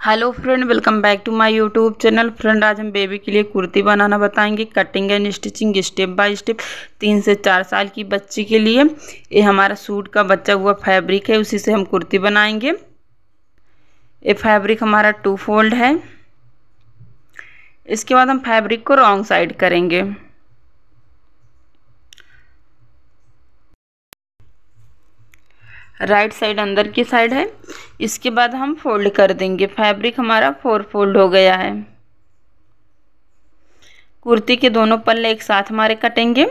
Hello friend welcome back to my YouTube channel friend आज हम baby के लिए कुर्ती बनाना बताएँगे cutting and stitching step by step तीन से चार साल की बच्ची के लिए ये हमारा सूट का बचा हुआ फैब्रिक है, उसी से हम कुर्ती बनाएँगे। ये फैब्रिक हमारा टू फोल्ड है। इसके बाद हम फैब्रिक को रॉन्ग साइड करेंगे। राइट साइड अंदर की साइड है। इसके बाद हम फोल्ड कर देंगे। फैब्रिक हमारा फोर फोल्ड हो गया है। कुर्ती के दोनों पल्ले एक साथ हमारे कटेंगे।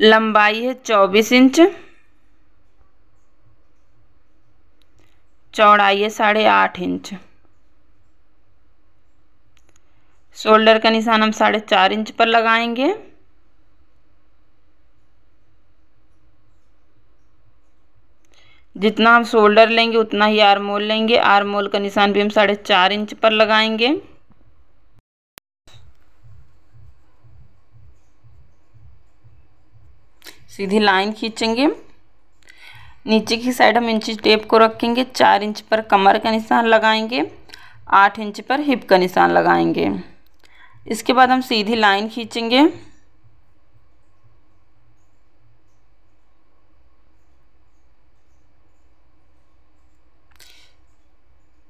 लंबाई है चौबीस इंच। चौड़ाई है साढ़े आठ इंच। शोल्डर का निशान हम साढ़े चार इंच पर लगाएँगे। जितना हम शोल्डर लेंगे, उतना ही आर मोल लेंगे। आर मोल का निशान भी हम साढ़े चार इंच पर लगाएँगे। सीधी लाइन खींचेंगे। नीचे की साइड हम इंची टेप को रखेंगे। चार इंच पर कमर का निशान लगाएँगे। आठ इंच पर हिप का निशान लगाएँगे। इसके बाद हम सीधी लाइन खींचेंगे।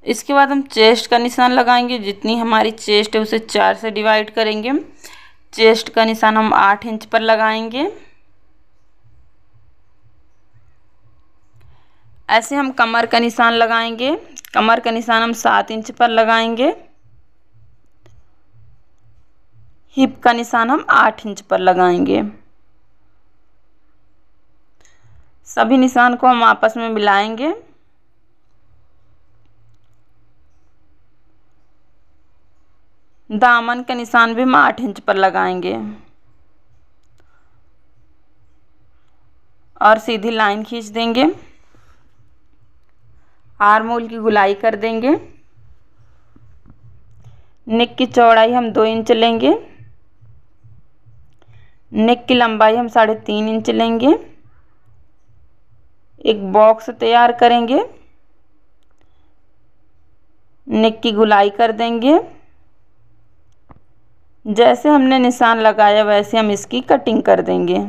इसके बाद हम चेस्ट का निशान लगाएँगे। जितनी हमारी चेस्ट है उसे चार से डिवाइड करेंगे चेस्ट का निशान हम आठ इंच पर लगाएँगे। ऐसे हम कमर का निशान लगाएँगे। कमर का निशान हम सात इंच पर लगाएँगे। हिप का निशान हम आठ इंच पर लगाएँगे। सभी निशान को हम आपस में मिलाएँगे। दामन का निशान भी हम आठ इंच पर लगाएँगे। और सीधी लाइन खींच देंगे। आरमोल की गुलाई कर देंगे। नेक की चौड़ाई हम दो इंच लेंगे। नेक की लंबाई हम साढ़े तीन इंच लेंगे। एक बॉक्स तैयार करेंगे। नेक की गुलाई कर देंगे। जैसे हमने निशान लगाया, वैसे हम इसकी कटिंग कर देंगे।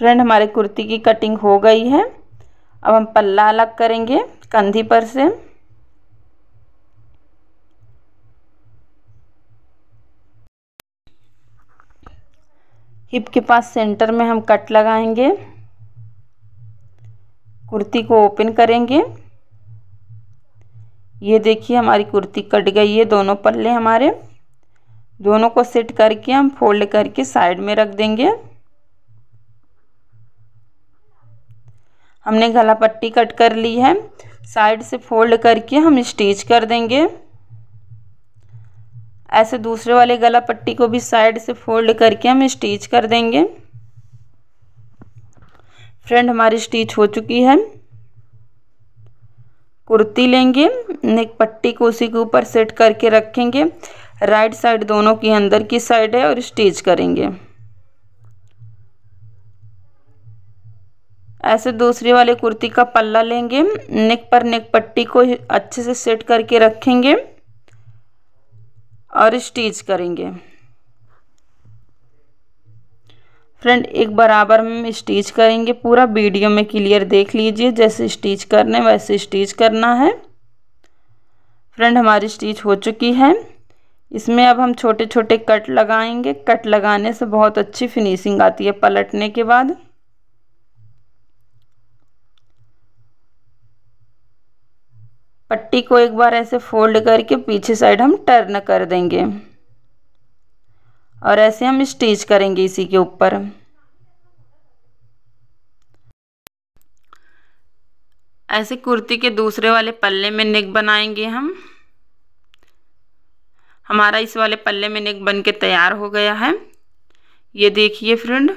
फ्रेंड हमारे कुर्ती की कटिंग हो गई है। अब हम पल्ला अलग करेंगे कंधी पर से। हिप के पास सेंटर में हम कट लगाएँगे। कुर्ती को ओपन करेंगे। ये देखिए हमारी कुर्ती कट गई है, दोनों पल्ले हमारे। दोनों को सेट करके हम फोल्ड करके साइड में रख देंगे। हमने गला पट्टी कट कर ली है, साइड से फोल्ड करके हम स्टिच कर देंगे। ऐसे दूसरे वाले गला पट्टी को भी साइड से फोल्ड करके हम स्टिच कर देंगे। फ्रेंड हमारी स्टिच हो चुकी है। कुर्ती लेंगे नेक पट्टी को उसी के ऊपर सेट करके रखेंगे। राइट साइड दोनों की, अंदर की साइड है और स्टिच करेंगे। ऐसे दूसरी वाले कुर्ती का पल्ला लेंगे, नेक पर नेक पट्टी को अच्छे से सेट करके रखेंगे और स्टिच करेंगे। फ्रेंड, एक बराबर में स्टिच करेंगे पूरा। वीडियो में क्लियर देख लीजिए, जैसे स्टिच करने वैसे स्टिच करना है। फ्रेंड, हमारी स्टिच हो चुकी है। इसमें अब हम छोटे छोटे कट लगाएँगे। कट लगाने से बहुत अच्छी फिनिशिंग आती है पलटने के बाद। पट्टी को एक बार ऐसे फोल्ड करके पीछे साइड हम टर्न कर देंगे। और ऐसे हम स्टिच करेंगे इसी के ऊपर। ऐसे कुर्ती के दूसरे वाले पल्ले में नेक बनाएँगे हम। हमारा इस वाले पल्ले में नेक बन के तैयार हो गया है। ये देखिए फ्रेंड।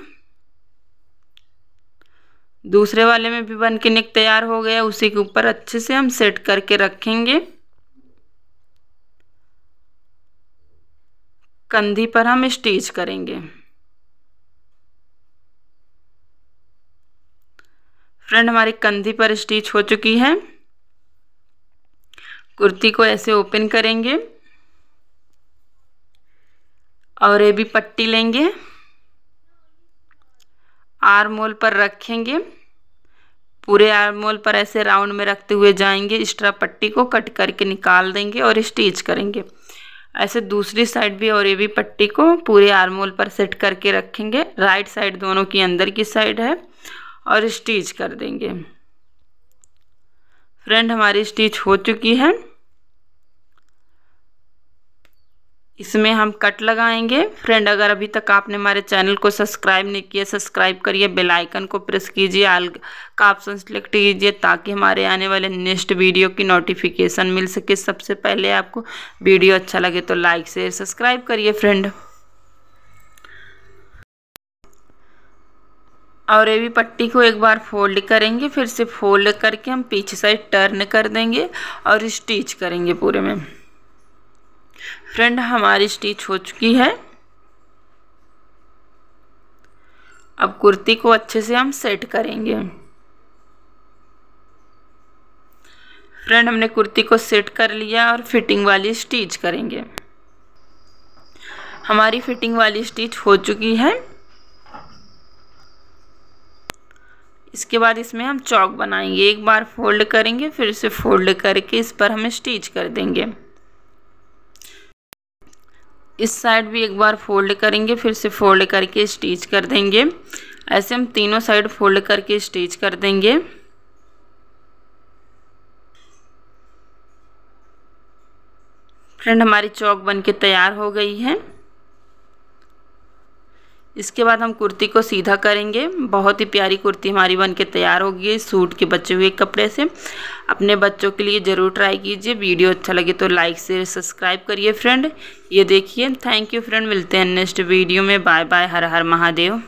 दूसरे वाले में भी बन के नेक तैयार हो गया उसी के ऊपर अच्छे से हम सेट करके रखेंगे। कंधी पर हम स्टिच करेंगे। फ्रेंड, हमारी कंधी पर स्टिच हो चुकी है। कुर्ती को ऐसे ओपन करेंगे। और ये भी पट्टी लेंगे। आर मोल पर रखेंगे। पूरे आर मोल पर ऐसे राउंड में रखते हुए जाएँगे। एक्स्ट्रा पट्टी को कट करके निकाल देंगे और स्टिच करेंगे। ऐसे दूसरी साइड भी और ये भी पट्टी को पूरे आर्मोल पर सेट करके रखेंगे। राइट साइड दोनों की अंदर की साइड है और स्टिच कर देंगे। फ्रेंड, हमारी स्टिच हो चुकी है। इसमें हम कट लगाएँगे। फ्रेंड अगर अभी तक आपने हमारे चैनल को सब्सक्राइब नहीं किया, सब्सक्राइब करिए, बेल आइकन को प्रेस कीजिए, आल का ऑप्शन सेलेक्ट कीजिए, ताकि हमारे आने वाले नेक्स्ट वीडियो की नोटिफिकेशन मिल सके। सबसे पहले आपको वीडियो अच्छा लगे तो लाइक शेयर सब्सक्राइब करिए फ्रेंड और ये भी पट्टी को एक बार फोल्ड करेंगे, फिर से फोल्ड करके हम पीछे साइड टर्न कर देंगे और स्टिच करेंगे पूरे में। फ्रेंड, हमारी स्टिच हो चुकी है। अब कुर्ती को अच्छे से हम सेट करेंगे। फ्रेंड, हमने कुर्ती को सेट कर लिया और फिटिंग वाली स्टिच करेंगे। हमारी फिटिंग वाली स्टिच हो चुकी है। इसके बाद इसमें हम चौक बनाएँगे। एक बार फोल्ड करेंगे, फिर से फोल्ड करके इस पर हम स्टिच कर देंगे। इस साइड भी एक बार फोल्ड करेंगे, फिर से फोल्ड करके स्टिच कर देंगे। ऐसे हम तीनों साइड फोल्ड करके स्टिच कर देंगे। फ्रेंड, हमारी चौक बन के तैयार हो गई है। इसके बाद हम कुर्ती को सीधा करेंगे। बहुत ही प्यारी कुर्ती हमारी बन के तैयार होगी सूट के बचे हुए कपड़े से। अपने बच्चों के लिए ज़रूर ट्राई कीजिए। वीडियो अच्छा लगे तो लाइक से सब्सक्राइब करिए फ्रेंड। ये देखिए। Thank you friend. मिलते हैं नेक्स्ट वीडियो में। Bye bye. हर हर महादेव।